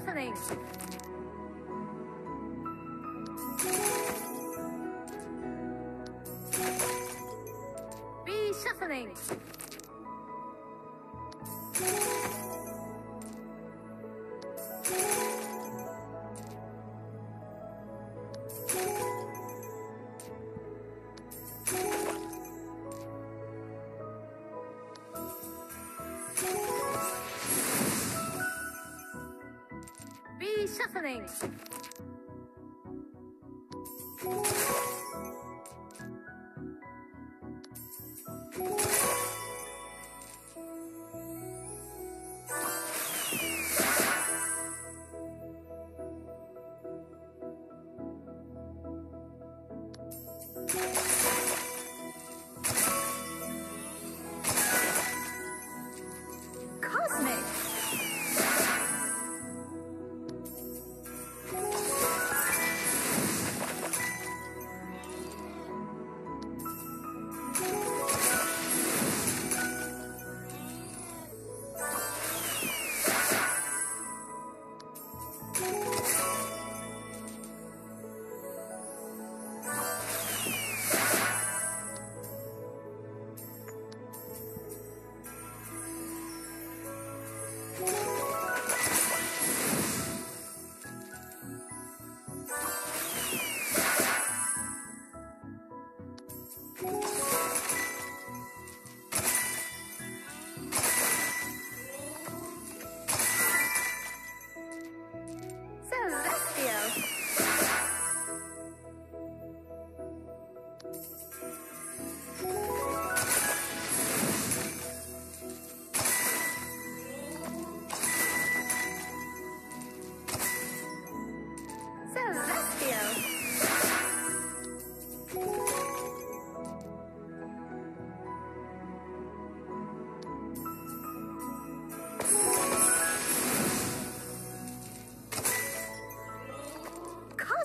shuffling. Be shuffling. Shuffling.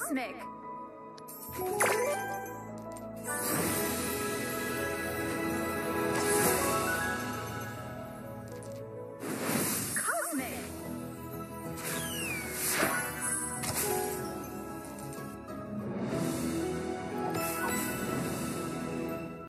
Cosmic.